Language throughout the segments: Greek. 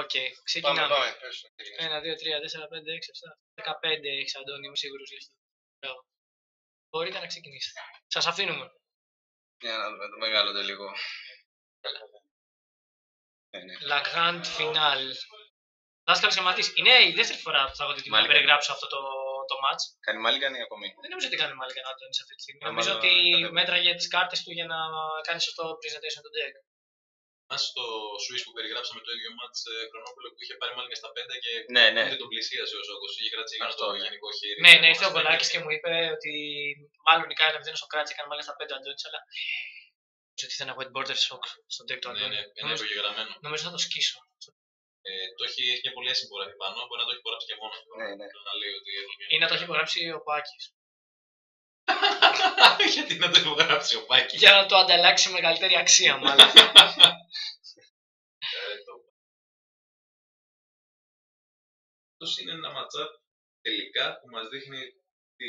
Οκ, Πάμε, ξεκινάμε. πάμε. πες το, τι είναι. 1, 2, 3, 4, 5, 6, 7, 15 έχεις Αντώνη, είμαι σίγουρος γι' αυτό. Μπράβο. Μπορείτε να ξεκινήσετε. Σας αφήνουμε. Για να δούμε το μεγάλο τελικό. Ναι, ναι. La Grande Finale. Δάσκαλος, μαθητής. Είναι η δεύτερη φορά που θα έχω την τιμή να Μάλιστα. περιγράψω αυτό το, το match. Κάνει mulligan ή ακόμη; Δεν νομίζω ότι κάνει mulligan κανένας σε αυτή τη στιγμή. Ε, Νομίζω μάλλον ότι κατέβει. μέτραγε τις κάρτες του για να κάνει σωστό presentation του deck. Μας στο Swiss που περιγράψαμε το ίδιο μάτς ε, Χρονόπουλο που είχε πάρει μάλλον και στα 5 και Ναι, ναι. ούτε τον πλησίασε ο Σόκος. Είχε κρατήσει γύρω Αυτό, στο ναι. γενικό χέρι. Ναι, ναι, ήρθε ο Γκολάκης και μου είπε ότι μάλλον η Κάινα δεν στο κράτησε, έκανε μάλλον στα 5 ο Αντώνης, αλλά νομίζω ότι θα ένα white border shock στο deck του Ναι, Αντώνη. ναι, είναι Νομίζω, προγεγραμμένο. νομίζω θα το σκίσω. Ε, το έχει, έχει μια πολύ άσχημη υπογραφή πάνω, μπορεί να το έχει υπογράψει και μόνο του. Ναι, ναι. Να λέει ότι έβαλε Ή να το έχει υπογράψει ο Πάκης. Γιατί να το υπογράψει ο Πάκης. Για να το ανταλλάξει με μεγαλύτερη αξία, μάλλον. Ε, το- Αυτός είναι ένα ματσάπ τελικά που μας δείχνει τι.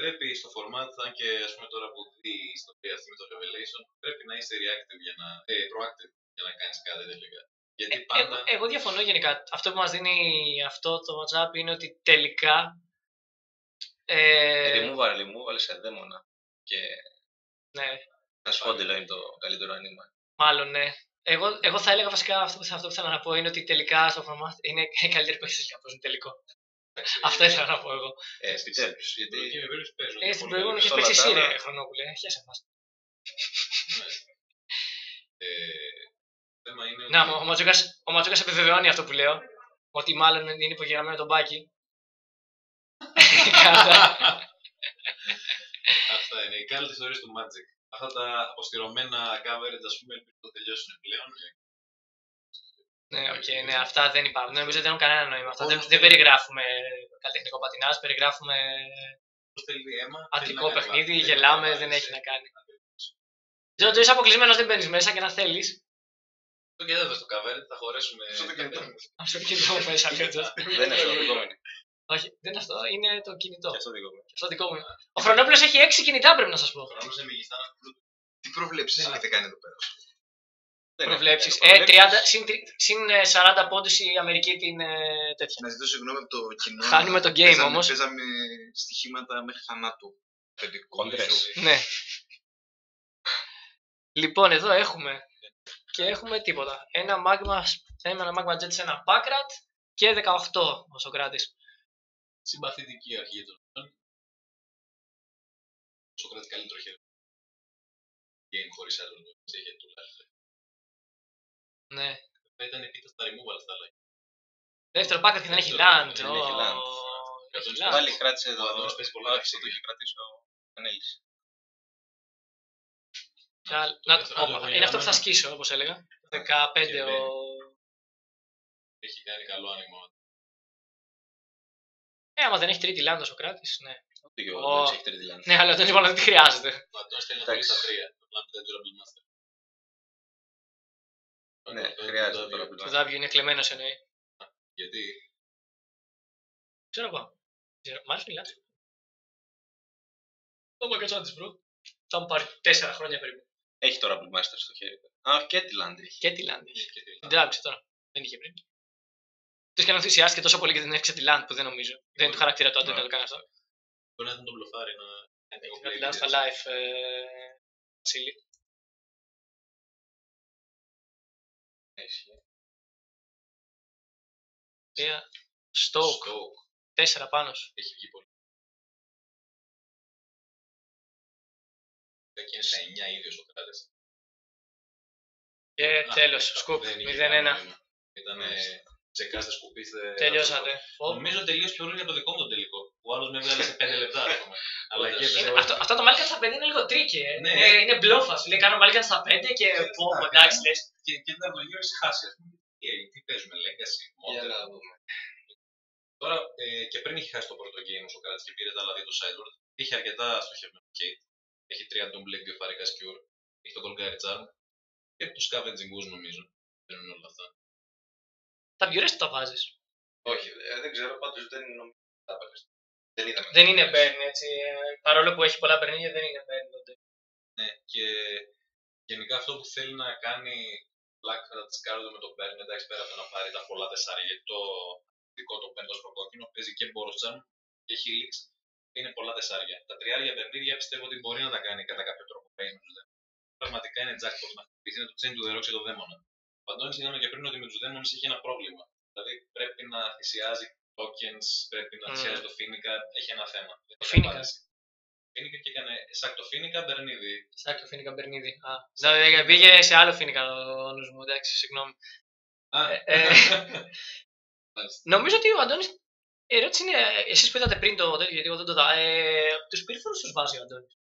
Πρέπει στο format, αν και ας πούμε τώρα που δει η ιστορία αυτή με το Revelation, πρέπει να είσαι reactive για να, ε, proactive για να κάνεις κάτι τελικά. Γιατί εγώ, πάντα, εγώ διαφωνώ γενικά. Αυτό που μας δίνει αυτό το WhatsApp είναι ότι τελικά ε, Removal, removal σε δαίμονα. Και ναι, τα σπόντιλα είναι το καλύτερο άνοιγμα. μάλλον ναι. Εγώ, εγώ θα έλεγα βασικά αυτό που, θα- αυτό που θέλω να πω είναι ότι τελικά στο format είναι καλύτερη παίξη τελικά από τελικό. εντάξει, Αυτό ήθελα να πω εγώ. Ε, επιτέλους. στην Γιατί προηγούμενη περίπτωση παίζουν. Ε, στην Πολύ προηγούμενη καλή. έχει παίξει εσύ, όλα τα ρε άλλα- Χρονόπουλε. Χαίρεσαι μας. Ε, το θέμα είναι Να, ότι- ο Ματζούκας, ο Ματζούκας επιβεβαιώνει αυτό που λέω. Ότι μάλλον είναι υπογεγραμμένο τον Μπάκη. Κατά. Αυτά είναι οι καλύτερες ιστορίες του Magic. Αυτά τα αποστειρωμένα coverage, ας πούμε, ελπίζω να το τελειώσουν πλέον. Ε, ναι, οκ, ναι, αυτά δεν υπάρχουν. Νομίζω ότι δεν έχουν κανένα νόημα. Αυτά δεν, Όμως δεν δεν- περιγράφουμε καλλιτεχνικό πατινάζ, περιγράφουμε Πώς θέλει αίμα. θέλει αντρικό να κάνει παιχνίδι, λάθη, γελάμε, θέλει να δεν βάλεις, έχει ε, να κάνει. Τζο, είσαι αποκλεισμένος, δεν μπαίνει μέσα και να θέλεις. Το κοίτατε στο cover, θα χωρέσουμε. Στο το κινητό μου. Α το κινητό μου μέσα, λέει ο Τζος. Δεν είναι αυτό το δικό μου. είναι. Όχι, δεν είναι αυτό, είναι το κινητό. Και αυτό δικό μου. Αυτό δικό μου. είναι. Ο Χρονόπουλο έχει 6 κινητά, πρέπει να σας πω. Χρόνο σε μεγιστά να πλούτο. Τι προβλέψεις Δεν έχετε κάνει εδώ πέρα. Δεν Προβλέψεις. έχω- Ε, προβλέψεις. 30, συν, τρι- συν ε, 40 πόντους η Αμερική την ε, τέτοια. Να ζητήσω συγγνώμη από το κοινό. Χάνουμε το game Παίζαμε- όμως. Παίζαμε στοιχήματα μέχρι θανάτου. Παιδικού Κόντρες. μισού. Ναι. Λοιπόν, εδώ έχουμε. Και έχουμε τίποτα. Ένα magma, ένα magma jet σε ένα packrat και 18 ο Σοκράτης. Συμπαθητική αρχή των Σοκράτη καλύτερο χέρι. Game χωρί άλλο είχε τουλάχιστον. Ναι. Θα ήταν επίτα στα removal αυτά, αλλά Δεύτερο packrat και δεν έχει Δεύτερο, land. δεν έχει Ω, land. έχει Πάλι land. Πάλι κράτησε εδώ. Ο Αντώνης παίζει πολλά Όχι, παιχνίδια. το είχε κρατήσει ο Κανέλης. Καλ- το να- δεύτερο όπα, το έχω Είναι αυτό που θα γραμμένο. σκίσω, όπως έλεγα. 15 Και ο... έχει κάνει καλό άνοιγμα. Ε, άμα δεν έχει τρίτη land ο Σοκράτης, ναι. Ούτε και ο Ω. Αντώνης έχει τρίτη λάνη. Ναι, αλλά δεν είπα ότι δεν χρειάζεται. Ο Αντώνης θέλει να το Εντάξει. στα τρία. Το πλάνο δεν Durable Master. Ναι, Το- το- χρειάζεται το- τώρα το- Το W είναι κλεμμένος εννοεί. Γιατί; Ξέρω εγώ. Ξέρω. Μ' άρεσε μιλάς. Το Μακατσάντης, bro. Θα μου πάρει 4 χρόνια περίπου. Έχει τώρα Master στο χέρι. Α, και τη Land έχει. Και τη land είχε. και τι- Την τράβηξε τώρα. Δεν είχε πριν. Τους και να ενθουσιάστηκε τόσο πολύ και δεν έφτιαξε της land που δεν νομίζω. Δεν είναι του χαρακτήρα του Άντων να το κάνει αυτό. Μπορεί να τον μπλοφάρει να. Έχει κάτι land στα live. ε, Βασίλη. Έχει. Τρία. Stoke. Stoke. Τέσσερα πάνω σου. Έχει βγει πολύ. Και είναι στα 9 ήδη ο Σοκράτης. Και Α, τέλος. δεν Σκουπ. είχε 0-1. κανένα νόημα. Ήταν Μάλιστα. Τσεκάστε σκουπίστε. Τελειώσατε. Ω. Νομίζω τελείωσε πιο γρήγορα από το δικό μου το τελικό. Ο άλλος με έβγαλε σε 5 λεπτά, ας πούμε. Αλλά και Είναι- έπαιζε. Αυτό, αυτό το Mulligan στα 5 είναι λίγο tricky. Ε. Ναι. Ε, είναι μπλόφας. Σου λέει κάνω mulligan στα 5 και Ε, πω, τι να εντάξει κάνει. λες. Και, και ήταν από γύρω χάσει. Ας πούμε. Τι, έγινε, τι παίζουμε, Legacy, Για Modern. να δούμε. Τώρα ε, και πριν είχε χάσει το πρώτο game ο Σοκράτης και πήρε τα άλλα δύο το sideboard, είχε αρκετά στοχευμένο hate. Έχει τρία Doom Blade, δύο Pharika's Cure, έχει το Golgari Charm και το Scavenging Ooze νομίζω. Παίρνουν όλα αυτά. Τα βιουρές του τα βάζεις. Όχι, ε, δεν ξέρω, πάντως δεν νομίζω ότι τα έπαιξε. Δεν είδαμε. Δεν είναι burn έτσι. ε, Παρόλο που έχει πολλά παιχνίδια δεν είναι burn. τότε. Ναι, και γενικά αυτό που θέλει να κάνει Black θα τη κάρω με τον Burn. Εντάξει, πέρα από το να πάρει τα πολλά τεσσάρια, γιατί το δικό του Burn το προκόκκινο παίζει και Μπόρτσαν και Helix. Είναι πολλά τεσσάρια. Τα τριάρια παιχνίδια πιστεύω ότι μπορεί να τα κάνει κατά κάποιο τρόπο. Παίζει με τους δαίμονες. Πραγματικά είναι jackpot να χτυπήσει. Είναι το chain του The Rocks και το δαίμονα. Ο Αντώνης είδαμε και πριν ότι με τους δαίμονες έχει ένα πρόβλημα. Δηλαδή πρέπει να θυσιάζει tokens, πρέπει να Μμμ. θυσιάζει το Φίνικα, έχει ένα θέμα. Δεν το Φίνικα. πάρεις. Φίνικα και έκανε σαν το Φίνικα Μπερνίδη. Σάκ το Φίνικα Μπερνίδη. Α, ναι, πήγε σε άλλο Φίνικα ο νους μου, εντάξει, συγγνώμη. Α, Ε, ε, μάλιστα. νομίζω ότι ο Αντώνης, η ερώτηση είναι, εσείς που είδατε πριν το τέτοιο, γιατί εγώ δεν το είδα, ε, τους πυρφόρους τους βάζει ο Αντώνης, Ε,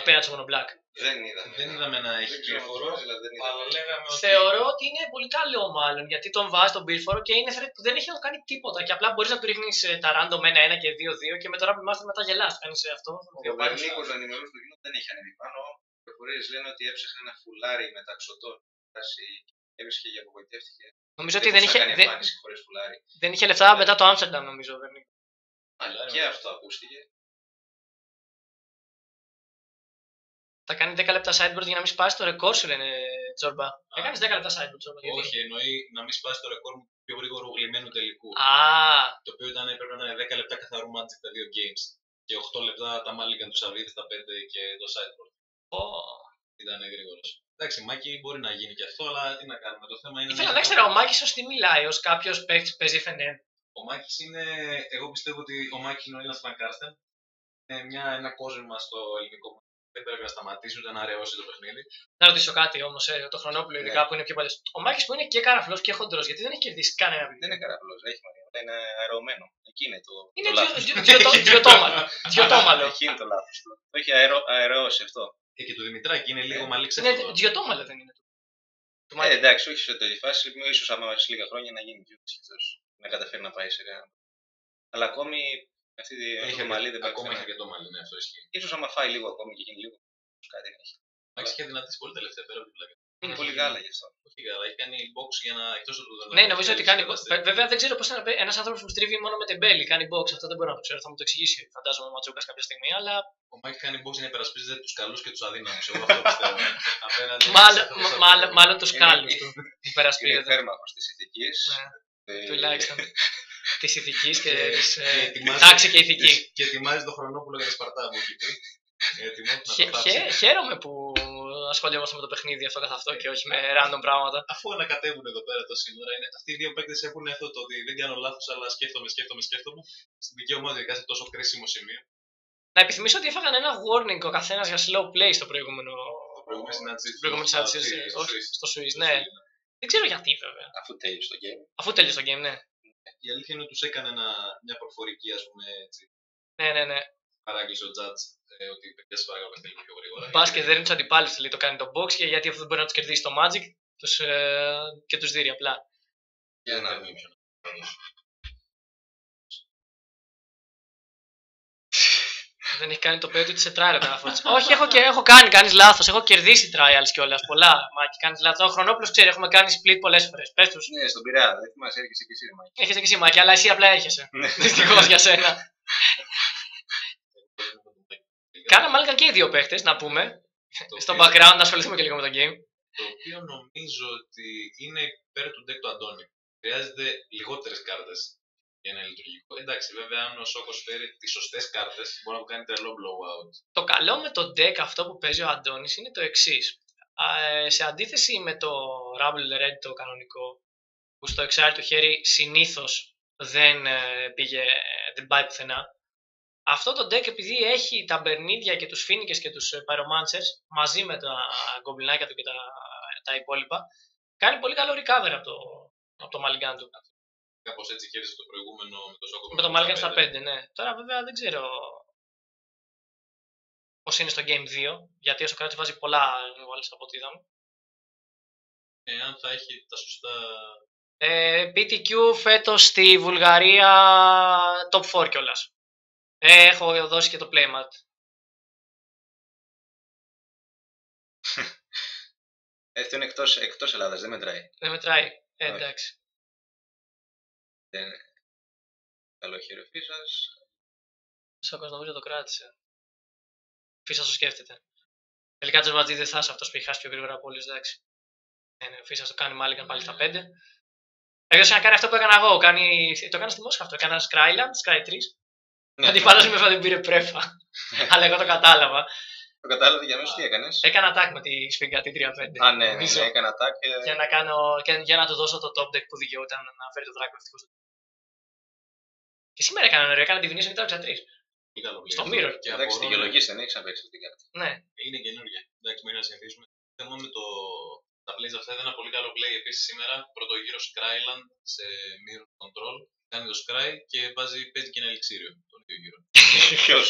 απέναντι στο Μονοπλάκ. Δεν είδα. Δεν είδαμε να έχει Δεν ξέρω αν κυριοφορό, το βάζει, αλλά δεν είδα. αλλά λέγαμε ότι Θεωρώ ότι είναι πολύ καλό μάλλον, γιατί τον βάζεις τον πύρφορο και είναι threat που δεν έχει να κάνει τίποτα και απλά μπορείς να του ρίχνεις ε, τα random 1-1 και 2-2 και με το Rapid Master μετά γελάς, κάνεις ε, αυτό. Ο δύο πάρεις. Βερνίκο ο ενημερώσει του κοινού δεν έχει ανέβει πάνω. Οι πληροφορίε λένε ότι έψαχνε ένα φουλάρι μεταξωτών. Φτάσει έβρισκε και απογοητεύτηκε. Νομίζω ότι δεν μπορούσε είχε, να κάνει δεν, εμφάνιση χωρίς φουλάρι. δεν είχε λεφτά μετά το Amsterdam νομίζω. ο Βερνίκο. Αλλά και αυτό ακούστηκε. Θα κάνει 10 λεπτά sideboard για να μην σπάσει το ρεκόρ σου, λένε Τζόρμπα. Έκανε 10 λεπτά sideboard, Τζόρμπα. γιατί; όχι, εννοεί να μην σπάσει το ρεκόρ μου του πιο γρήγορου γλυμμένου τελικού. Α, Το οποίο ήταν, πρέπει να είναι 10 λεπτά καθαρού Magic τα δύο games. Και 8 λεπτά τα Mulligan του Σαββίδης στα 5 και το sideboard. ω. Ήταν γρήγορος. Εντάξει, Μάκη μπορεί να γίνει και αυτό, αλλά τι να κάνουμε. Το θέμα είναι. Ήθελα να ξέρω, ο Μάκης ως τι μιλάει, ως κάποιος παίχτη που παίζει FNM. Ο Μάκης είναι. Εγώ πιστεύω ότι ο Μάκης είναι ο Έλληνας Φανκάρστεν. Είναι μια, ένα κόσμημα στο ελληνικό μου. Δεν πρέπει να σταματήσει ούτε να αραιώσει το παιχνίδι. Να ρωτήσω κάτι όμως, ε, το χρονόπουλο ειδικά Ναι. που είναι πιο παλιός. Ο Μάκης που είναι και καραφλός και χοντρός, γιατί δεν έχει κερδίσει κανένα βιβλίο. Δεν είναι καραπλό, έχει μαγεία. Είναι αερωμένο. Εκεί είναι το, Είναι το λάθος. δυο- δυο- δυο- Διωτόμαλο. Διωτόμαλο. Εκεί είναι το λάθος του. Το έχει αερο, αερώσει αυτό. Ε, και του Δημητράκη είναι λίγο Ε, μαλλί Είναι ξεφωτό. διωτόμαλο δεν είναι. Του Ε, Μάκη. εντάξει, όχι σε τέτοια φάση. ίσως άμα σε λίγα χρόνια να γίνει πιο σχετός, Να καταφέρει να πάει σε κανένα. Αλλά ακόμη αυτή τη Έχει το μαλλί δεν πάει ακόμα έχει πουθενά. αρκετό μαλλί, ναι, αυτό ισχύει. Ίσως άμα φάει λίγο ακόμη και γίνει λίγο. Κάτι έχει. Μάκη είχε δυνατήσει πολύ τελευταία πέρα από την πλάκα. Είναι πολύ γάλα γι' αυτό. Όχι καλά, έχει κάνει box για να εκτός από το Ναι, νομίζω ότι κάνει. Βε- Βέβαια δεν ξέρω πώς είναι ένας άνθρωπος που στρίβει μόνο με τεμπέλη. Κάνει box. Αυτό δεν μπορώ να το ξέρω. Θα μου το εξηγήσει. Φαντάζομαι ο Ματζούκας κάποια στιγμή. Αλλά Ο Μάκη κάνει box για να υπερασπίζεται τους καλούς και τους αδύναμους. Εγώ αυτό πιστεύω. Απέναντι μάλλον, σε αυτούς μα- τους μάλλον, αδύναμους. μάλλον τους Είναι- κάλου του. Είναι Υπερασπίζεται. υπέρμαχο τη ηθικής. Ναι. Τουλάχιστον. Της ηθικής και Και- της και ετοιμάζει- τάξη και ηθική. Και ετοιμάζεις το χρονόπουλο για τη Σπαρτά από εκεί πριν. Έτοιμο να το Χε- θάψει. χε- Χαίρομαι που ασχολιόμαστε με το παιχνίδι αυτό καθ' αυτό και όχι με random πράγματα. Αφού ανακατεύουν εδώ πέρα το σύνορα, είναι, αυτοί οι δύο παίκτες έχουν αυτό το ότι δεν κάνω λάθος, αλλά σκέφτομαι, σκέφτομαι, σκέφτομαι. Στην δική ομάδα ειδικά σε τόσο κρίσιμο σημείο. Να επιθυμίσω ότι έφαγαν ένα warning ο καθένας για slow play στο προηγούμενο. Το προηγούμενο συνάντηση. Στην προηγούμενη συνάντηση όχι, στο Swiss, ναι. Δεν ξέρω γιατί βέβαια. Αφού τέλειωσε το game. Αφού τέλειωσε το game, ναι. Η αλήθεια είναι ότι τους έκανε ένα, μια προφορική ας πούμε, έτσι, Ναι, ναι, ναι. παράγγελσε ο Τζάτζ ε, ότι οι παιδιές παράγουν λίγο πιο γρήγορα. Μπα και δεν είναι τους αντιπάλους, λέει το κάνει το box και γιατί αυτό δεν μπορεί να τους κερδίσει το Magic τους, ε, και τους δίνει απλά. Για να να δούμε. μην πιο Δεν έχει κάνει το παιδί του σε trial ο Τάφορτ. Όχι, έχω, και, έχω κάνει, κάνεις λάθος. Έχω κερδίσει trials κιόλας. Πολλά. Μα και κάνεις λάθος. Ο Χρονόπουλος ξέρει, έχουμε κάνει split πολλές φορές. Πες τους. Ναι, στον Πειραιά, δεν θυμάσαι, έρχεσαι και εσύ, ρε Μάκη. Έχεσαι και εσύ, Μάκη, αλλά εσύ απλά έρχεσαι. Ναι. Δυστυχώς για σένα. Κάναμε μάλλον και οι δύο παίχτες, να πούμε. Το Στο οποίο- background να ασχοληθούμε και λίγο με το game. Το οποίο νομίζω ότι είναι υπέρ του deck του Αντώνη. Χρειάζεται λιγότερες κάρτες για να είναι λειτουργικό. Εντάξει, βέβαια, αν ο Σόκος φέρει τις σωστές κάρτες, μπορεί να του κάνει τρελό blowout. Το καλό με το deck αυτό που παίζει ο Αντώνης είναι το εξής. σε αντίθεση με το Rumble Red το κανονικό, που στο εξάρι του χέρι συνήθως δεν ε, πήγε, δεν πάει πουθενά, αυτό το deck επειδή έχει τα μπερνίδια και τους φίνικες και τους ε, pyromancers μαζί με τα γκομπλινάκια του και τα, τα υπόλοιπα, κάνει πολύ καλό recover από το, από το Mulligan του. Κάπως έτσι κέρδισε το προηγούμενο με το Σόκο. Με το Mulligan στα 5, ναι. Τώρα βέβαια δεν ξέρω πώς είναι στο Game 2, γιατί ο Σοκράτης βάζει πολλά walls από ό,τι είδαμε. Εάν θα έχει τα σωστά. Ε, PTQ φέτος στη Βουλγαρία top 4 κιόλας. Ε, έχω δώσει και το playmat. Ε, Αυτό είναι εκτός, εκτός Ελλάδας, δεν μετράει. Δεν μετράει. Ε, Όχι. εντάξει. Δεν... Καλό χείρο φύσας. Σόκος νομίζω το κράτησε. Φύσα το σκέφτεται. Τελικά το μαζί δεν θα είσαι αυτός που έχει χάσει πιο γρήγορα από όλους, εντάξει. Ναι, ναι, ο Φίσας το κάνει Μάλιγκαν πάλι στα 5. Έδωσε να κάνει αυτό που έκανα εγώ. Κάνει... Το έκανα στη Μόσχα αυτό. Έκανα Skyland, Sky 3. Ναι, Αντιπάλω με δεν πήρε πρέφα. Αλλά εγώ το κατάλαβα. Το κατάλαβες για μέσα τι έκανες; Έκανα tag με τη σφίγγα τη 3-5. Α, ναι, ναι, Νομίζω. ναι, έκανα τάκ και. Για να, κάνω, και για να του δώσω το top deck που δικαιούταν να φέρει το δράκο ευτυχώς. Και σήμερα έκανα νερό, έκανα τη Venetian και το 3. Πολύ καλό Στο play. Mirror. Και Εντάξει, τη απορώ- γεωλογία δεν έχεις να παίξει αυτή την κάρτα. Ναι, Είναι καινούργια. Εντάξει, μην να συνηθίσουμε. Θέμα με το... τα plays αυτά ήταν ένα πολύ καλό play επίσης σήμερα. Πρώτο γύρο Scryland σε mirror control. Κάνει το Scry και βάζει, παίζει και ένα ελιξίριο τον ίδιο γύρο. Ποιος;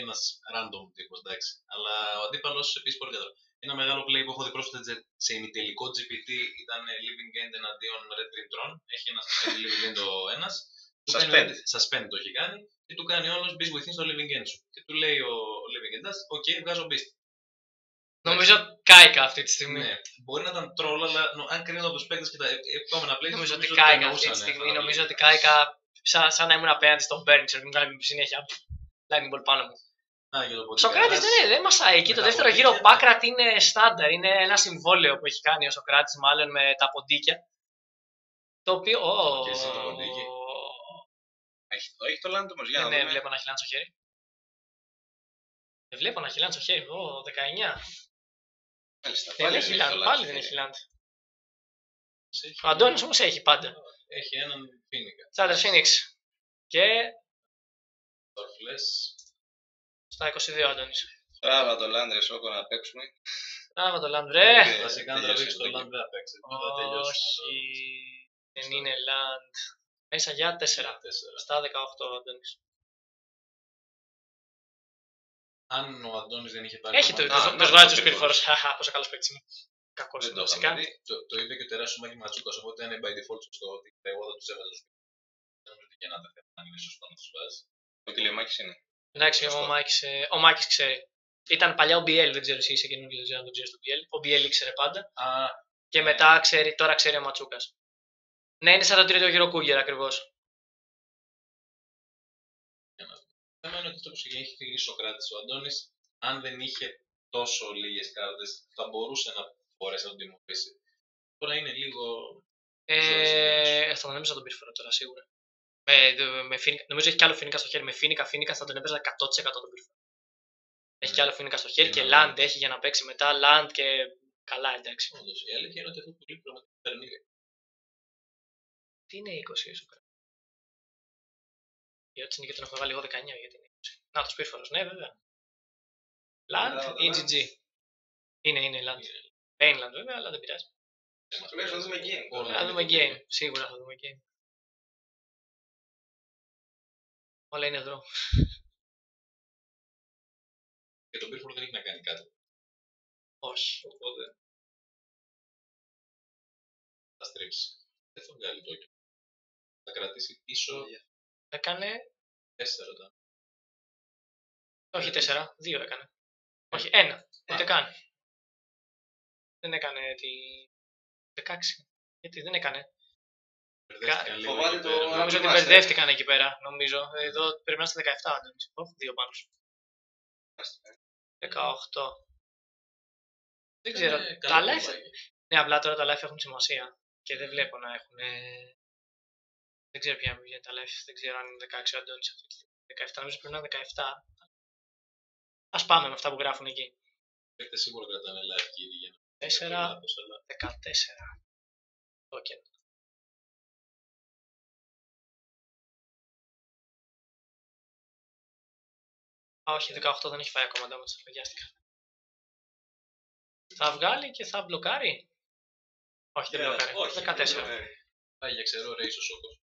Ένας random τύπος, εντάξει. Αλλά ο αντίπαλος επίσης πολύ καλός. Ένα μεγάλο play που έχω δει πρόσφατα σε- σε ημιτελικό GPT ήταν ε, Living End εναντίον Red Green Tron. Έχει ένα suspend Living End ο ένας. Suspend. Suspend το έχει κάνει και του κάνει όλος μπει βοηθή στο Living End σου. Και του λέει ο, ο Living End, OK, βγάζω beast. νομίζω κάηκα αυτή τη στιγμή. Ναι, μπορεί να ήταν troll, αλλά νο- αν κρίνω από τους παίκτες και τα ε- επόμενα plays, Νομίζω ότι το κάηκα αυτή εννοούσαν τη στιγμή. αυτά τα Νομίζω plays. ότι κάηκα σαν, σαν να ήμουν απέναντι στον Μπέρντσερ που μου κάνει συνέχεια lightning ball πάνω μου. Α, για το πόδι Σοκράτης καράς. δεν, είναι, δεν μασάει εκεί. με Το τα δεύτερο ποντίκια. γύρο Πάκρατ είναι στάνταρ. Είναι ένα συμβόλαιο που έχει κάνει ο Σοκράτης μάλλον με τα ποντίκια. Το οποίο. Ω, Και εσύ το ποντίκι. Έχει το, έχει το land όμως. Για να Δεν δούμε. βλέπω να έχει λάντσο χέρι. Δεν βλέπω να έχει λάντσο χέρι. Ω, 19. Μάλιστα, Δεν πάλι έχει το λάντ. land Πάλι στο δεν χέρι. έχει λάντ. Έχει- Ο Αντώνης όμως έχει πάντα. Έχει έναν φίνικα. Τσάντερ Phoenix. Και Torfless. στα 22 ο Αντώνης. Τράβα το land ρε Σόκο να παίξουμε. Άβα το Land, ρε. Ε, Βασικά αν τελείωσε τραβήξει το το game. land δεν θα παίξεις. Θα τελειώσουμε. Όχι. Δεν είναι Land. Μέσα για 4. Τέσσερα. Στα 18 ο Αντώνης. Αν ο Αντώνης δεν είχε πάρει Έχει το, μάτι- το, Α, το ναι, σβάδι το του Speedforce. Speedforce. Χαχα, πόσο καλός παίκτης είναι. Κακός Δεν είναι το φυσικά. είχαμε δει. το, το είπε και ο τεράστιο Μάκης Ματσούκας, οπότε είναι by default σωστό ότι εγώ θα τους έβαζα στο σπίτι. Δεν νομίζω ότι και να τα θέλω αν είναι σωστό να τους βάζεις. Ο Τηλεμάκη είναι. Εντάξει, Σωστό. ο Μάκης, ε, ο Μάκης ξέρει. Ήταν παλιά ο BL, δεν ξέρω εσύ είσαι καινούργιος, δεν ξέρω αν το ξέρεις το BL. Ο BL ήξερε πάντα. Α, Και μετά ξέρει, τώρα ξέρει ο Ματσούκας. Ναι, είναι σαν τον τρίτο γύρο Κούγκερ ακριβώς. το θέμα είναι ότι αυτό που έχει χτυπήσει ο Σοκράτης ο Αντώνης, αν δεν είχε τόσο λίγες κάρτες, θα μπορούσε να μπορέσει να τον τιμωρήσει. Τώρα είναι λίγο. Ε, θα τον έπαιζα τον πυρφορό τώρα σίγουρα. Με, δε- με φίνικα, νομίζω έχει κι άλλο φίνικα στο χέρι. Με φίνικα, φίνικα θα τον έπαιζα 100% τον πυρφορό. Έχει κι Ναι. άλλο φίνικα στο χέρι Είναι και άλλο. land έχει για να παίξει μετά. Land και καλά εντάξει. Όντως, η αλήθεια είναι ότι αυτό που λείπει πραγματικά παίρνει. Τι είναι 20 ίσως. Η Ότσι είναι και τον έχω βάλει εγώ 19 γιατί είναι 20. Να το πυρφορό, ναι βέβαια. Land Μπράβο, ή Land. GG. Είναι, είναι Land. Mainland βέβαια, αλλά δεν πειράζει. Τουλάχιστον δούμε game. Όλα Θα είναι δούμε το game. Σίγουρα θα δούμε game. Όλα είναι εδώ. Και το Πύρφορ δεν έχει να κάνει κάτι. Όχι. Οπότε. Θα στρίψει. Δεν θα βγάλει το όκιο. Θα κρατήσει πίσω Έκανε. 4 τα. Όχι 4, 2 έκανε. Όχι, 1. Ούτε καν. Δεν έκανε τη. 16. Γιατί δεν έκανε. Μπερδεύτηκαν λίγο. φοβάται εκεί το- πέρα. Νομίζω ότι είμαστε. μπερδεύτηκαν εκεί πέρα. Νομίζω. Εδώ πρέπει να είστε 17, Αντώνης. Όχι, δύο πάνω σου. 18. Δεν ξέρω. Είναι τα καλό live. κομμάτι. Ναι, απλά τώρα τα live έχουν σημασία. Και δεν βλέπω να έχουν. Δεν ξέρω ποια είναι τα live. Δεν ξέρω αν είναι 16 ο Αντώνης αυτή τη στιγμή. 17, νομίζω πρέπει να είναι 17. Ας πάμε με αυτά που γράφουν εκεί. Οι παίκτες σίγουρα κρατάνε live κύριοι για να 4, μην λάθος, αλλά 14. Token. Α, όχι, 18 δεν έχει φάει ακόμα damage, φαγιάστηκα. Θα βγάλει και θα μπλοκάρει. Όχι, δεν Ε, μπλοκάρει. όχι, 14. ε, πάει για ξερό race ο Σόκος.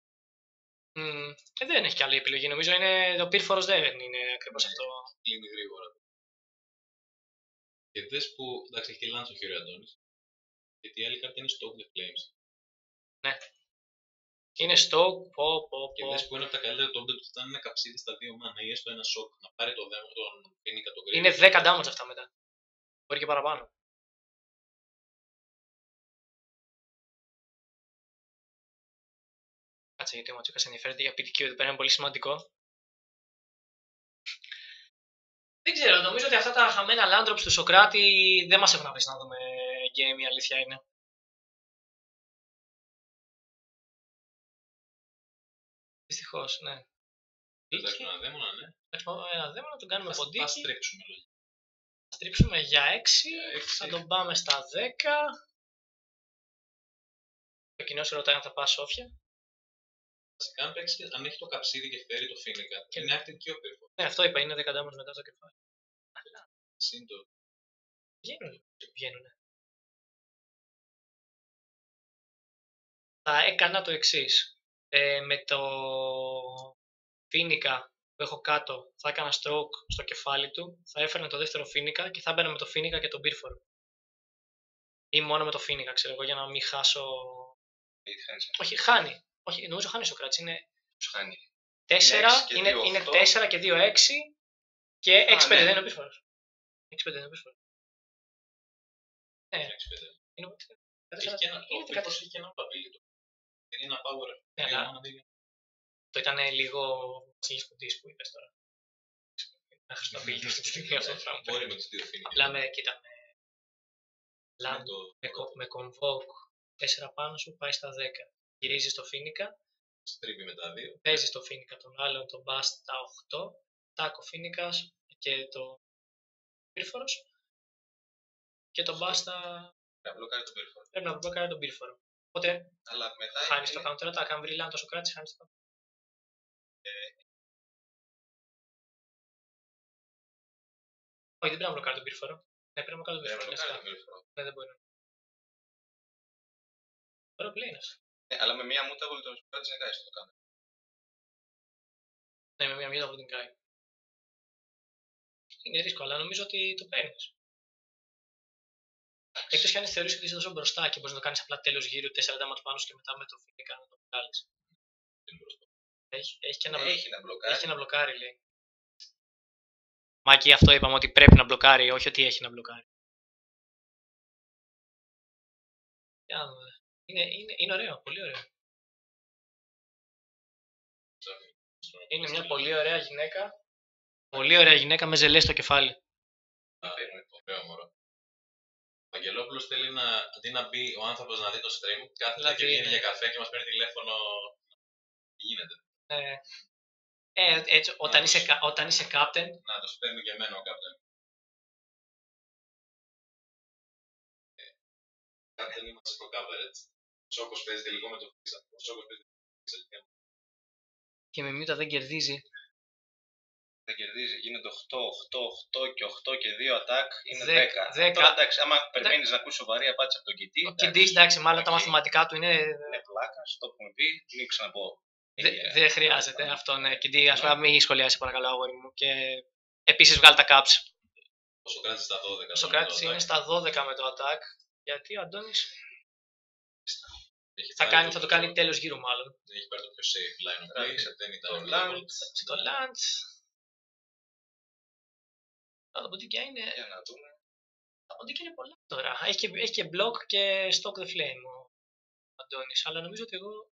Μμμ, ε, δεν έχει και άλλη επιλογή. Νομίζω είναι το πύρφορος δεν είναι ακριβώς Ναι. αυτό. Κλείνει γρήγορα. Και δες που, εντάξει, έχει τη λάνθο ο κύριος Αντώνης. Γιατί η άλλη κάρτα είναι Stoke the Flames. Είναι στο πω πω Και πω. δες που είναι από τα καλύτερα το που φτάνει να καψίδι στα δύο μάνα ή έστω ένα σοκ. Να πάρει το δέμα τον πίνικα τον Είναι 10 damage αυτά μετά. Μπορεί και παραπάνω. Κάτσε γιατί ο Ματσούκα ενδιαφέρεται για PDQ εδώ πέρα είναι πολύ σημαντικό. Δεν ξέρω, νομίζω ότι αυτά τα χαμένα λάντροπς του Σοκράτη δεν μας έχουν αφήσει να δούμε game, η αλήθεια είναι. Δυστυχώς, ναι. Κοιτάξουμε ένα δαίμονα, ναι. Ε, ένα δαίμονα, τον κάνουμε ποντίκι. Θα στρίψουμε. Θα στρίψουμε για 6, για 6. θα τον πάμε στα 10. Το κοινό ρωτάει αν θα πάω σόφια. Βασικά, αν, παίξεις, αν έχει το καψίδι και φέρει το φίνικα, Και- είναι active και ο πύρφο. Ναι, αυτό είπα, είναι 10 damage μετά το κεφάλι. Συν το Βγαίνουν. Βγαίνουνε. Θα έκανα το εξής. με το φίνικα που έχω κάτω θα έκανα stroke στο κεφάλι του, θα έφερνα το δεύτερο φίνικα και θα έμπαινα με το φίνικα και τον πύρφορο. Ή μόνο με το φίνικα, ξέρω εγώ, για να μην χάσω. Γιατί χάνεις αυτό. Όχι, χάνει. Όχι, νομίζω χάνει ο Κράτς. Είναι Τους χάνει; 4, έξι και είναι, δύο είναι οκτώ. 4 και 2, 6 και 6-5 ναι. δεν είναι ο πύρφορος. 6-5 δεν είναι ο πύρφορος. Ναι, έξι πέντε. είναι Έχει και ένα, είναι ο 14. πύρφος έχει και ένα ability. Είναι ένα power. Ναι, Δύο αλλά μόνο δίνει. το ήταν λίγο βασιλής κουτής που είπες τώρα. Να χρησιμοποιήσω αυτή τη στιγμή αυτό το πράγμα. Μπορεί με τους δύο φίνικες. Απλά με, κοίτα, με, Με land, το- με, κο- με convoke 4 πάνω σου πάει στα 10. Γυρίζεις το φίνικα, Στρίβει με τα δύο. παίζεις το φίνικα τον άλλον, τον μπας στα 8, τάκο φίνικας και το πύρφορος και τον μπας στα... Να μπλοκάρει τον πύρφορο. πρέπει να μπλοκάρει τον πύρφορο. Οπότε Αλλά μετά χάνεις το είναι- counter attack, αν βρει land τόσο κράτης, χάνεις το counter Όχι, δεν πρέπει να μπλοκάρει τον πύρφορο. Ναι, πρέπει να μπλοκάρει τον πρέπει να πύρφορο. μπλοκάρει λες, τον πύρφορο. Ναι, δεν μπορεί να. Ωραίο play είναι αυτό. Ναι, αλλά με μία mutable το σπράτης να κάνεις το κάνω. Ναι, με μια μύτα από την Kai. Είναι ρίσκο, αλλά νομίζω ότι το παίρνεις. Εκτός κι αν θεωρήσει ότι είσαι τόσο μπροστά και μπορείς να το κάνεις απλά τέλος γύρου 4 δάμα του πάνω σου και μετά με το φυσικά να το βγάλεις. Έχει, έχει, και ένα, μπλο- Έχει να μπλοκάρει. έχει ένα μπλοκάρι, λέει. Μα εκεί αυτό είπαμε ότι πρέπει να μπλοκάρει, όχι ότι έχει να μπλοκάρει. Για να δούμε. Είναι, είναι, είναι ωραίο, πολύ ωραίο. Είναι μια πολύ ωραία γυναίκα. Πολύ ωραία γυναίκα με ζελές στο κεφάλι. Ωραίο μωρό. Ο Αγγελόπουλος θέλει να, αντί να μπει ο άνθρωπος να δει το stream, κάθεται Δηλαδή, και βγαίνει ναι. για καφέ και μας παίρνει τηλέφωνο. Τι γίνεται. Ε, ε, έτσι, όταν, Να, είσαι, τους- κα- όταν είσαι captain, Να το παίρνει και εμένα ο Captain. Captain είμαστε στο cover έτσι. Ο Σόκος παίζεται λίγο με το Φύσσα. Ο Σόκος παίζει με το Φύσσα. και με μύτα δεν κερδίζει. Δεν κερδίζει. Γίνεται 8, 8, 8 και 8 και 2 attack είναι Δέκα, 10. δέκα. Τώρα εντάξει, άμα περιμένεις να ακούσεις σοβαρή απάντηση από τον Κιντή, Ο εντάξει, Κιντής, εντάξει, μάλλον τα οκ. μαθηματικά του είναι. είναι πλάκας, στο έχουμε πει, μην ξαναπώ. δε- Ε, Δεν χρειάζεται αυτό, ναι. Κιντή, ας Ναι. πούμε, μην σχολιάσει παρακαλώ, αγόρι μου. Και επίσης βγάλει τα caps. Ο Σοκράτης στα 12. Ο Σοκράτης είναι στα 12 με το attack. Γιατί ο Αντώνης; Έχει θα, πάρει κάνει, το θα το πιο- κάνει τέλος γύρου μάλλον. Έχει πάρει το πιο safe line of play. Τράβηξε Δεν το ήταν land. Στο lunch. Τα ποντίκια είναι, Για να δούμε. τα ποντίκια είναι πολλά τώρα. Έχει και, έχει και block και stock the flame ο Αντώνης. Αλλά νομίζω ότι εγώ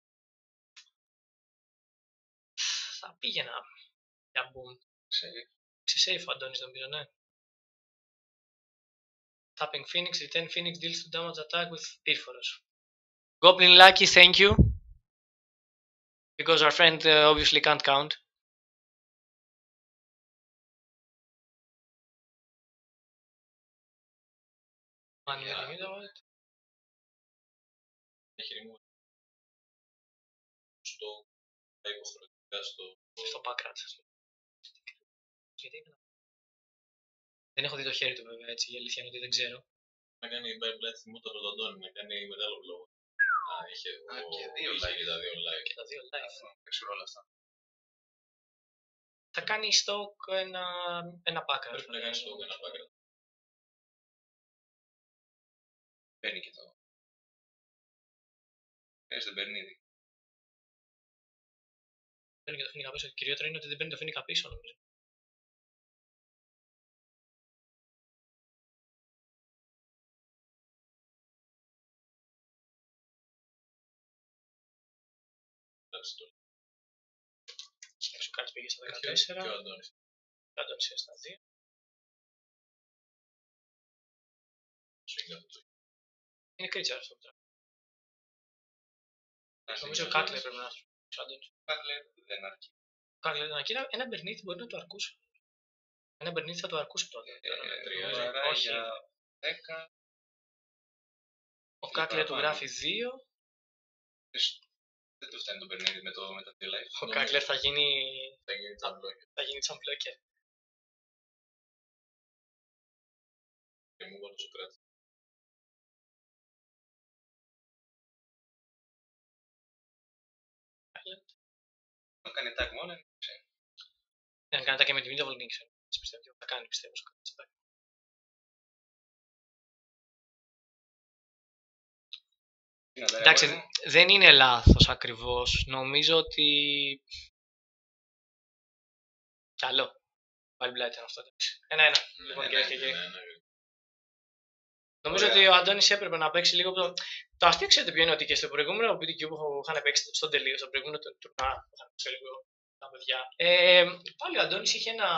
θα πήγαινα για boom. Ξέρει. Σε safe ο Αντώνης νομίζω, ναι. Tapping Phoenix, return Phoenix deals to damage attack with Pyrphoros. Goblin Lucky, thank you. Because our friend uh, obviously can't count. Manuel Yeah. Immediate. Έχει remove. Στο τα υποχρεωτικά στο στο Packrat. Γιατί είναι- Δεν έχω δει το χέρι του βέβαια έτσι, η αλήθεια είναι ότι δεν ξέρω. να κάνει by blight θυμόταν τον Αντώνη, να κάνει μεγάλο λόγο. Α, είχε, Α, ο- και δύο είχε live. και τα δύο live. Και τα δύο live. Αυτό, παίξουν όλα αυτά. Θα κάνει stock ένα, ένα Packrat. Πρέπει να κάνει το ένα πάκρα. Παίρνει και το. Παίρνει τον Περνίδη. Παίρνει και το Φίνικα πίσω. Το κυριότερο είναι ότι δεν παίρνει το Φίνικα πίσω νομίζω. Εντάξει, το Έξω κάτι πήγε στα Και 14. ο Αντώνης. Κάτω σε στα 2. Swing αυτό το Είναι creature αυτό το πράγμα. Να Νομίζω συνεχίσουμε. Κάτλερ πρέπει να είναι. ο Αντώνης. Πάλι δεν αρκεί. Καλά, ένα, κύριο, ένα Μπερνίθι μπορεί να το αρκούσει. Ένα Μπερνίθι θα το αρκούσει τότε. Τώρα με τρία, Ε, ε, άρα όχι. για 10. Ο και Κάκλερ του παραπάνω. γράφει 2. Δεν του φτάνει το παιχνίδι με, το, με τα δύο live. Ο Κάκλερ θα γίνει, Θα γίνει τσαμπλόκι. θα γίνει τσαμπλόκερ. Και μου μόνο σου κράτησε. Να κάνει tag μόνο. Αν κάνει τα και με τη Windows δεν ξέρω. Έτσι πιστεύω ότι θα κάνει πιστεύω. στο Εντάξει, αγόρι μου. δεν είναι λάθος ακριβώς. Νομίζω ότι... Καλό. Πάλι μπλά ήταν αυτό. εντάξει. Ένα-ένα. Λοιπόν, Ναι, κυρίες ναι, και κύριοι. Ναι, ναι. Νομίζω Ωραία. ότι ο Αντώνης έπρεπε να παίξει λίγο. Το, το αστείο ξέρετε ποιο είναι ότι και στο προηγούμενο BTQ που είχαν παίξει στον τελείω, στο προηγούμενο του- τουρνά που είχαν παίξει λίγο τα παιδιά. Ε, πάλι ο Αντώνης είχε ένα,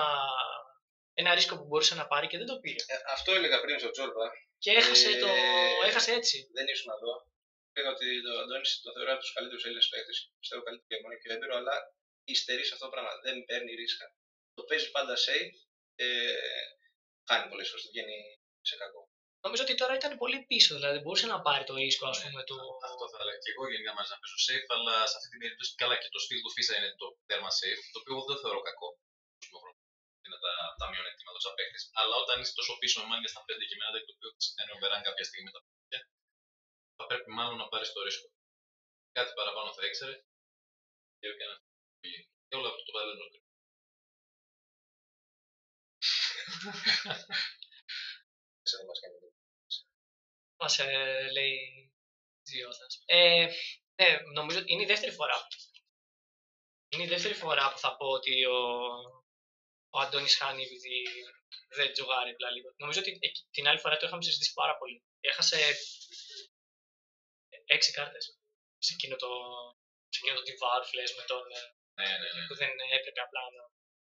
ένα ρίσκο που μπορούσε να πάρει και δεν το πήρε. Ε, αυτό έλεγα πριν στο Τζόρπα. Και έχασε, το, Ε, έχασε έτσι. Δεν ήσουν εδώ. Έλεγα ότι το Αντώνης το θεωρώ από τους καλύτερους Έλληνες παίκτες. Πιστεύω καλύτερο και μόνο πιο έμπειρο, αλλά υστερείς σε αυτό το πράγμα. Δεν παίρνει ρίσκα. Το παίζει πάντα safe. Ε, χάνει πολλές φορές. Δεν βγαίνει σε κακό. Νομίζω ότι τώρα ήταν πολύ πίσω, δηλαδή μπορούσε να πάρει το ρίσκο, ας Ναι, πούμε, του... Αυτό θα έλεγα και εγώ γενικά μαζί να παίζω safe, αλλά σε αυτή την περίπτωση καλά και το στυλ του Φίσα είναι το τέρμα safe, το οποίο εγώ δεν θεωρώ κακό. Είναι τα, τα μειονεκτήματα σαν παίκτη. Αλλά όταν είσαι τόσο πίσω με μάλια στα 5 και με ένα deck το οποίο ξυπνάει ο Μπεράν κάποια στιγμή με τα παιδιά, θα πρέπει μάλλον να πάρεις το ρίσκο. Κάτι παραπάνω θα ήξερες και έκανε και όλο αυτό το βάλε νωρίτερα. Σε δεν μα κάνει τίποτα. Μας ε, λέει Ζιώθας. Ε, ναι, νομίζω ότι είναι η δεύτερη φορά. Είναι η δεύτερη φορά που θα πω ότι ο, ο Αντώνης χάνει επειδή δεν τζογάρει απλά λίγο. Νομίζω ότι εκ- την άλλη φορά το είχαμε συζητήσει πάρα πολύ. Έχασε έξι κάρτες σε εκείνο το, σε εκείνο το devour flash με τον, ε, Ναι, ναι, ναι. που δεν έπρεπε απλά να,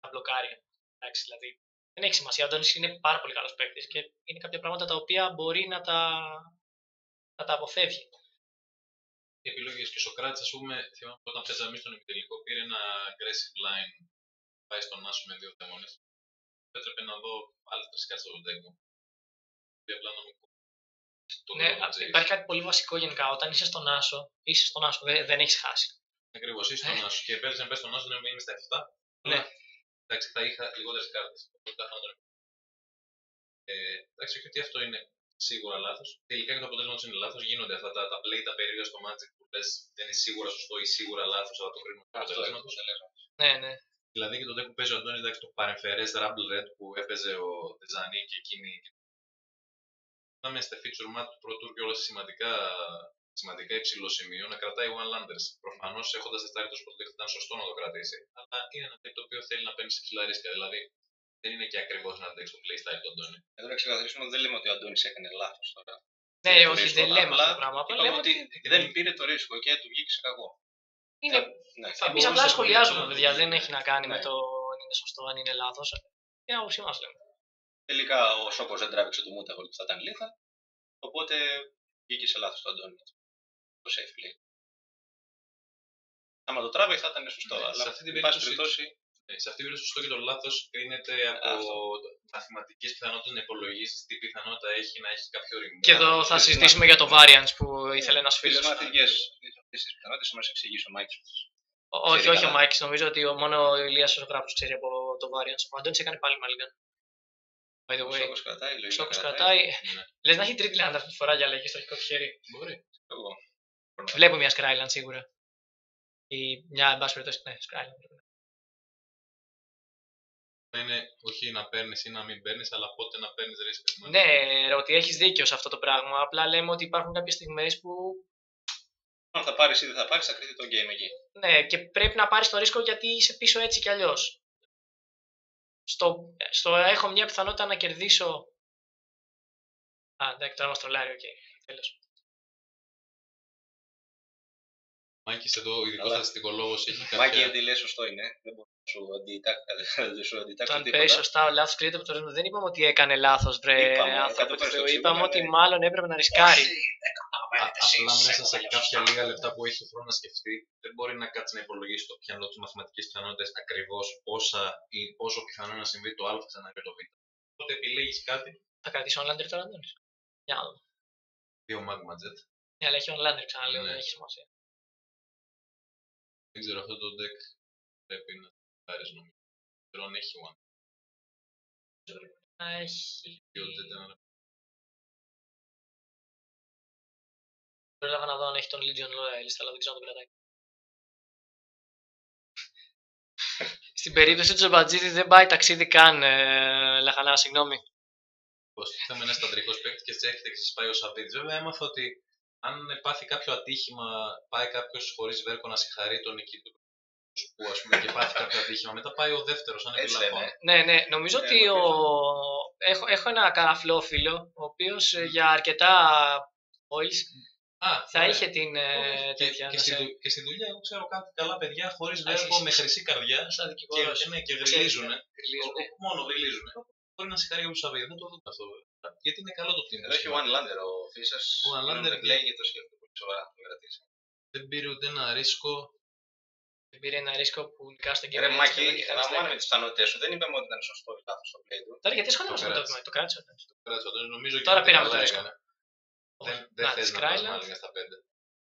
να μπλοκάρει. Εντάξει, δηλαδή. Δεν έχει σημασία. Ο Αντώνης είναι πάρα πολύ καλός παίκτης και είναι κάποια πράγματα τα οποία μπορεί να τα, να τα αποφεύγει. Οι επιλογές και ο Σοκράτης, ας πούμε, θυμάμαι ότι όταν παίζαμε εμείς στον επιτελικό, πήρε ένα aggressive line. Πάει στον Άσο με δύο δαίμονε. Έπρεπε να δω άλλες τρεις κάρτες στο deck μου. Και απλά να μου πω. Το Ναι, α- υπάρχει κάτι πολύ βασικό γενικά. Όταν είσαι στον Άσο, είσαι στον Άσο, δεν, δεν έχεις χάσει. Ακριβώς, είσαι στον Άσο. Και παίζεις να πέσει στον Άσο, δεν είναι στα 7. Ναι. Αλλά, Εντάξει, θα είχα λιγότερες κάρτες. Οπότε θα τον ε, Εντάξει, όχι ότι αυτό είναι σίγουρα λάθος. Τελικά και το αποτέλεσμα τους είναι λάθος. Γίνονται αυτά τα, τα play, τα περίεργα στο Magic που λες δεν είναι σίγουρα σωστό ή σίγουρα λάθος, αλλά το κρίνουμε το Αυτό αποτέλεσμα είναι τους. το έλεγα. Ναι, ναι. Δηλαδή και το deck που παίζει ο Αντώνης, εντάξει, το παρεμφερέ Rumble Red που έπαιζε ο Τεζανή και εκείνη. Πάμε στα feature map του Pro Tour και όλα σε σημαντικά, σημαντικά υψηλό σημείο να κρατάει One Landers. Προφανώς έχοντας δεστάρει το spot deck ήταν σωστό να το κρατήσει, αλλά είναι ένα deck το οποίο θέλει να παίρνεις σε ψηλά ρίσκα. Δηλαδή δεν είναι και ακριβώς ένα deck στο playstyle του Αντώνη. Εδώ να ξεκαθαρίσουμε ότι δεν λέμε ότι ο Αντώνη έκανε λάθος τώρα. Ναι, Πήρε το όχι, ρίσκο. δεν λέμε Απλά αυτό το πράγμα. Απλά Είπαμε λέμε ότι ότι δεν πήρε το ρίσκο και του βγήκε σε κακό. είναι. Ναι. Θα Εμείς απλά μπορούσε σχολιάζουμε, πολύ παιδιά. να- Δεν έχει να κάνει με Ναι. το αν είναι σωστό, αν είναι λάθος. Είναι άποψή μας λέμε. Τελικά ο Σόκο δεν τράβηξε το μούτα που θα ήταν λίθα. Οπότε βγήκε σε λάθος το Αντώνη. Το safe play. Άμα το τράβει θα ήταν σωστό. Ναι, αλλά σε αυτή την εν πάση περίπτωση- περιπτώσει Ναι, σε αυτή την περίπτωση το σωστό και το λάθος κρίνεται από Αυτό. μαθηματικέ πιθανότητες να υπολογίσεις τι πιθανότητα έχει να έχει κάποιο ρημμό. Και εδώ θα συζητήσουμε για το variance που ήθελε ένας τι φίλο. μαθηματικές πιθανότητες θα μας εξηγήσει ο Μάικ. Όχι, Ξέρει όχι ο καλά. Μάκης. Νομίζω ότι ο- μόνο ο Ηλίας ο Γράφος ξέρει από το variance. Ο Αντώνης έκανε πάλι mulligan. By the Ο way. Σόκο κρατάει, Ο λογικά Σόκος κρατάει. κρατάει. Ναι. Λες να έχει τρίτη λάντα αυτή τη φορά για αλλαγή στο αρχικό του χέρι. Μπορεί. Εγώ. Βλέπω μια scry land σίγουρα. Ή μια, εν πάση περιπτώσει, ναι, scry land. Είναι όχι να παίρνεις ή να μην παίρνεις, αλλά πότε να παίρνεις ρίσκα. Ναι, ρε, ότι έχεις δίκιο σε αυτό το πράγμα. Απλά λέμε ότι υπάρχουν κάποιες στιγμές που Αν θα πάρεις ή δεν θα πάρεις, θα κρίνει το game εκεί. Ναι, και πρέπει να πάρεις το ρίσκο γιατί είσαι πίσω έτσι κι αλλιώς. Στο, στο έχω μια πιθανότητα να κερδίσω... Α, εντάξει, τώρα μας τρολάρει, οκ. Τέλος. Μάκης εδώ, ειδικός Αλλά- στατιστικολόγος, έχει κάποια... Μάκη, ό,τι λέει σωστό είναι. Δεν μπορεί να σου αντιτάξω δεν σου Το αντιτάξω αν τίποτα. παίζει σωστά ο λάθος κρίνεται από το ρυθμό. Δεν είπαμε ότι έκανε λάθος, βρε Είπαμε, άνθρωπο του 100% Θεού. σίγουρα, Είπαμε ναι. ότι μάλλον έπρεπε να ρισκάρει. Α- απλά μέσα σε κάποια λίγα λεπτά που έχει χρόνο να σκεφτεί, δεν μπορεί να κάτσει να υπολογίσει το πιανό του μαθηματικέ πιθανότητε ακριβώς πόσο πιθανό να συμβεί το Α ξανά και το Β. Οπότε επιλέγεις κάτι, Θα κρατήσει ο Λάντερ τώρα, Αντώνη. Για να δούμε. δύο Magma Jet. Ναι, αλλά έχει ο Λάντερ ξαναλέω, Ναι. δεν έχει σημασία. Δεν ξέρω, αυτό το deck πρέπει να πάρει νομίζω. Δεν ξέρω αν έχει one. Να έχει. Δύο Jet, ένα Πρόλαβα να δω αν έχει τον Legion Loyalist, αλλά δεν ξέρω αν τον κρατάει. Στην περίπτωση του Ζεμπατζίδη δεν πάει ταξίδι καν, ε, Λαχανά, συγγνώμη. Πώς θέμα είναι σταντρικός παίκτη και έτσι έρχεται και σας πάει ο Σαββίδη. Βέβαια, έμαθα ότι αν πάθει κάποιο ατύχημα, πάει κάποιος χωρίς βέρκο να συγχαρεί τον νικητή του που ας πούμε και πάθει κάποιο ατύχημα, μετά πάει ο δεύτερος, αν Έτσι επιλαχών. λένε. Ναι, ναι, νομίζω Ναι, ότι ο... νομίζω. έχω, έχω ένα καραφλό φίλο, ο οποίος για αρκετά oils Α, θα ωραία. είχε την ε, Όχι, και, τέτοια. και, να στη, σε- δου- και στη δουλειά, εγώ ξέρω κάτι καλά παιδιά χωρίς Α, βέρκο, εσύ- με χρυσή καρδιά σαν και, δικηγόρος. ναι, και Ξέρεις, γριλίζουν. γριλίζουνε. Μόνο γριλίζουν. Μπορεί να συγχαρεί ο Σαββίδη, δεν το δούμε αυτό. Γιατί είναι καλό το team. Εδώ έχει One Lander ο Φίσας. Ο One Lander Δεν λέει και το σκέφτεται πολύ σοβαρά να το κρατήσει. Δεν πήρε ούτε ένα ρίσκο. Δεν πήρε ένα ρίσκο που νικά στον Ρε κύριο Μάκη, αναμάνε με τις πιθανότητες σου. Δεν είπαμε ότι ήταν σωστό ή λάθος το play του. Τώρα γιατί ασχολούμαστε Το με το κράτησε. βήμα, το κράτησε. όταν. Κράτησα τον, νομίζω και Τώρα ότι πήραμε καλά το ρίσκο. έκανε. Δεν, δεν Να, θες της να πας Skyland. μάλλον στα πέντε.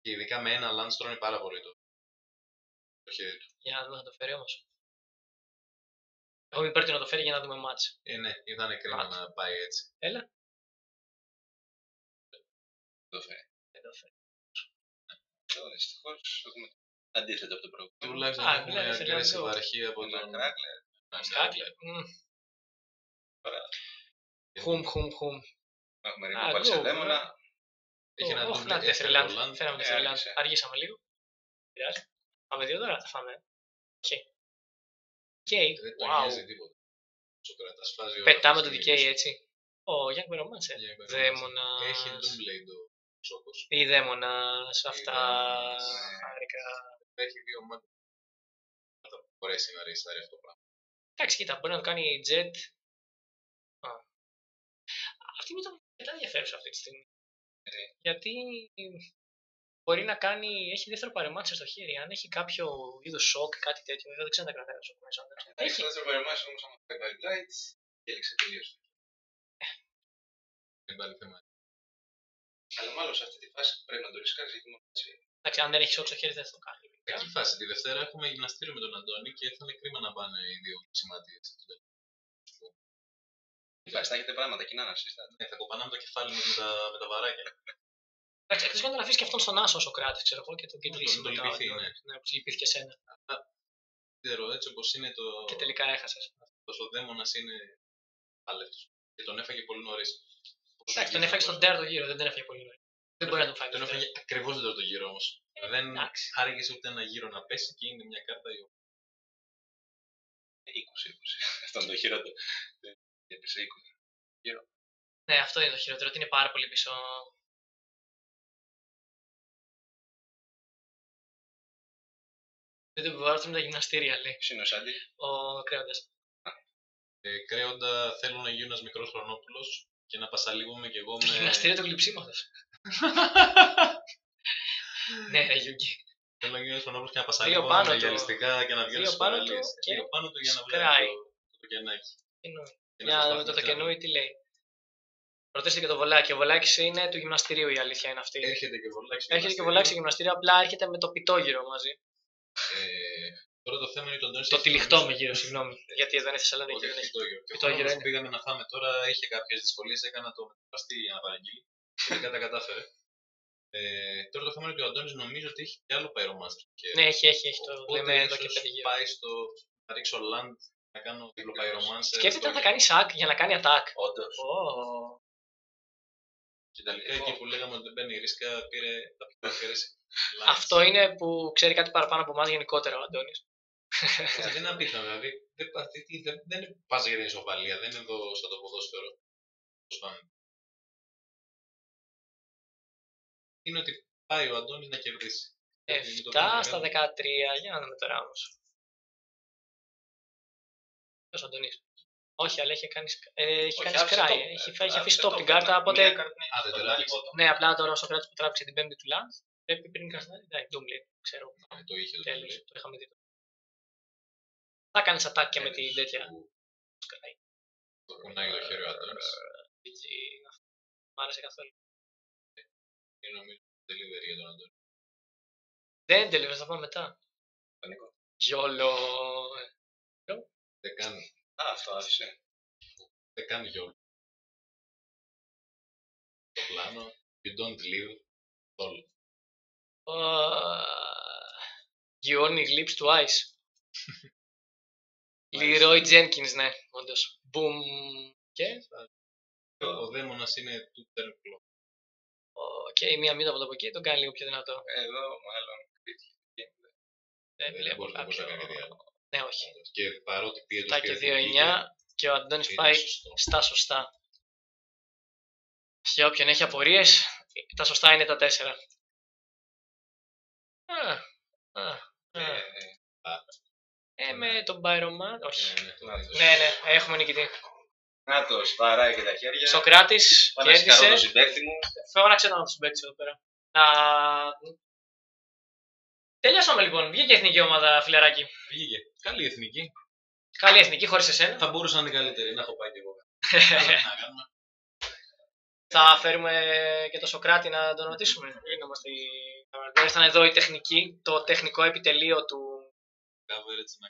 Και ειδικά με ένα Lance τρώνε πάρα πολύ το, το χέρι του. Για να δούμε, θα το φέρει όμως. Εγώ είμαι υπέρ του να το φέρει για να δούμε μάτς. Ε, ναι, ήταν κρίμα Μάτς. να πάει έτσι. Έλα. Το φέρει. Δεν το φέρει. Εδώ δυστυχώς έχουμε αντίθετο από το προηγούμενο. Τουλάχιστον Α, έχουμε ναι, σε aggressive λίγο. αρχή από Ένα τον... Crackler. Κάκλερ. Μμ. Ε, Χουμ, χουμ, χουμ. Έχουμε Α, ρίχνει πάλι σε go, λέμονα. Έχει ένα Όχι, double να τη έφερε Freeland. το Land. Φέραμε τη Ε, Freeland. άργησε. Αργήσαμε λίγο. Πειράζει. Πάμε δύο τώρα, θα φάμε. Οκ. Decay. Δεν το Wow. νοιάζει τίποτα. Σοκράτας φάζει όλα Πετάμε αυτά το στη Decay λύση. έτσι. Ο Γιάνγκ Μπερομάντσε. Για υπερβολή. Δαίμονας. Έχει Doomblade ο Σόκος. Ή δαίμονας, αυτά. δαίμονας. Άρικα. Έχει δύο μάτια. Θα μπορέσει να ριστάρει αυτό το πράγμα. Εντάξει, κοίτα, μπορεί να το κάνει Jet. Α. Αυτή είναι το αρκετά ενδιαφέρουσα αυτή τη στιγμή. Γιατί; Γιατί μπορεί να κάνει, έχει δεύτερο παρεμάτσε στο χέρι. Αν έχει κάποιο είδο σοκ, κάτι τέτοιο, βέβαια δεν ξέρω αν τα κρατάει το σοκ μέσα. Έχει Έχει. το δεύτερο παρεμβάσει όμως άμα πάει πάλι lights. Και έλειξε τελείως. Δεν πάλι θέμα. Αλλά μάλλον σε αυτή τη φάση πρέπει να το ρισκάρεις γιατί μόνο έτσι. Εντάξει, αν δεν έχεις σοκ στο χέρι, δεν θα το κάνει. Κακή φάση. Τη Δευτέρα έχουμε γυμναστήριο με τον Αντώνη και θα είναι κρίμα να πάνε οι δύο σημαντίες. Εντάξει, θα έχετε πράγματα κοινά να συζητάτε. Ναι, θα κοπανάμε το κεφάλι μας με τα, με τα βαράκια. Εντάξει, εκτός αν τον αφήσεις και αυτόν στον άσο ο κράτης, ξέρω εγώ, και τον κεντρήσει. τον- τον μετά, λυπηθεί, ναι. Ναι, που λυπήθηκε εσένα. Δεν ξέρω, έτσι όπως είναι το... Και τελικά έχασες. αυτός ο δαίμονας είναι άλευτος. Και τον έφαγε πολύ νωρίς. Πόσο Εντάξει, τον γύρω έφαγε να στον πάει. τέταρτο γύρο, δεν τον έφαγε πολύ νωρίς. Δεν μπορεί να τον φάει. Τον δεύτερο. έφαγε ακριβώς τον τέταρτο γύρο όμως. Δεν Εντάξει. άργησε ούτε ένα γύρο να πέσει και είναι μια κάρτα η οποία 20-20. Αυτό είναι το χειρότερο. Έπεσε 20. Ναι, αυτό είναι το χειρότερο, ότι είναι πάρα πολύ πίσω. Δεν το βάζουν τα γυμναστήρια, λέει. Ποιος είναι ο Σάντι. Ο κρέοντας. ε, κρέοντα θέλω να γίνω ένας μικρός χρονόπουλος και να πασαλίγουμε κι εγώ Το με... γυμναστήριο του γλυψίματο. Ναι, ρε Γιούγκη. Θέλω να γίνω ένας χρονόπουλος και να Δύο πασαλίγουμε πάνω με του. γυαλιστικά και να βγαίνω Δύο στις πάνω του παραλίες. και Δύο πάνω του για να σκράει. βγάλω το, το κενάκι. Και Για να σας δούμε το πάθει Τοκενούι τι λέει. Ρωτήστε και το βολάκι. Ο βολάκι είναι του γυμναστηρίου η αλήθεια είναι αυτή. Έρχεται και βολάκι στο Έρχεται και γυμναστήριο. βολάκι στο γυμναστήριο, απλά έρχεται με το πιτόγυρο μαζί. Ε, τώρα το θέμα είναι τον Τόνις Το έχει τυλιχτό νομίζω- με γύρω, συγγνώμη. Γιατί εδώ είναι Θεσσαλονίκη. Όχι, δεν έχει. πιτόγυρο. Και ο Πιτόγυρο χρόνος που είναι. πήγαμε να φάμε τώρα είχε κάποιες δυσκολίες, έκανα το μεταφραστή για να παραγγείλει. Τελικά τα κατάφερε. Ε, τώρα το θέμα είναι ότι ο Αντώνης νομίζω ότι έχει και άλλο παϊρομάστερ. Και Ναι, έχει, έχει, έχει. Το οπότε λέμε εδώ και ίσως πέντε γύρω. πάει στο να ρίξω land, να κάνω διπλοπαϊρομάνσερ. Σκέφτεται αν θα κάνει σακ για να κάνει attack. Όντως. Ω, Και τελικά εκεί που λέγαμε ότι δεν παίρνει ρίσκα, πήρε τα πιο ευκαιρίες. Αυτό είναι που ξέρει κάτι παραπάνω από εμάς γενικότερα ο Αντώνης. δεν είναι απίθανο, δηλαδή δεν, πα- τι- τι- δεν, δεν πας για την ισοβαλία, δεν είναι εδώ σαν το ποδόσφαιρο. Είναι ότι πάει ο Αντώνης να κερδίσει. Πρέπει το 7 κάνει στα μεγάλο. 13. Για να δούμε τώρα όμω. Ποιο Αντωνή. Όχι, αλλά έχει κάνει, σκα- ε, έχει Όχι, κάνει άφησε scry. top. Έχει, Ε, έχει αφήσει άφησε top top. την κάρτα. Μια Οπότε κάρτα, ναι, Α, δεν το το βάλει άφησε. bottom. Ναι, απλά τώρα ο Σοκράτη που τράβηξε την πέμπτη του Land πρέπει πριν καστάρει. Εντάξει, Doomlay, ξέρω. Ε, Το είχε το Τέλο, Doomlay. το είχαμε δει. Θα κάνει attack και με Ε, την τέτοια. που Sky. Το κουνάει το χέρι ο Αντώνης. Εκεί, αυτό. Μ' άρεσε καθόλου. Είναι νομίζω delivery για τον Αντώνη. Δεν τελείωσε, θα πάμε μετά. Πανικό. Γιόλο. Δεν κάνει, Α, αυτό άφησε. δεν κάνει γιόλ. Το πλάνο, you don't live, all. You only lips twice. Leroy Jenkins, ναι, όντως. Boom. Και. Ο δαίμονας είναι του turn clock. Και η μία μύτα από το από εκεί τον κάνει λίγο πιο δυνατό. Εδώ μάλλον. Δεν Δεν βλέπω μπορεί να κάποιο. μπορεί να κάνει κάτι άλλο. Ναι, όχι. Και παρότι πήγε το 7 και σκέφτηκε, 2-9 και ο Αντώνης είναι πάει σωστό. στα σωστά. Για όποιον έχει απορίες, τα σωστά είναι τα 4. Α, α, α. Ε, Ε, με τον Byron Man, όχι. Ναι, ναι, το Να δεις. το. Ναι, ναι, έχουμε νικητή. Να το σπαράει και τα χέρια. Σοκράτης Πάω να σηκάρω τον κέρδισε. συμπέκτη μου. Φώναξε τον συμπέκτη εδώ πέρα. Να... Τελειώσαμε λοιπόν. Βγήκε η εθνική ομάδα, φιλεράκι. Βγήκε. Καλή εθνική. Καλή εθνική, χωρίς εσένα. Θα μπορούσα να είναι καλύτερη, να έχω πάει κι εγώ. Καλά, τι να κάνουμε. Θα φέρουμε και το Σοκράτη να τον ρωτήσουμε. Είμαστε οι... Δεν ήρθαν εδώ οι τεχνικοί, το τεχνικό επιτελείο του Coverage να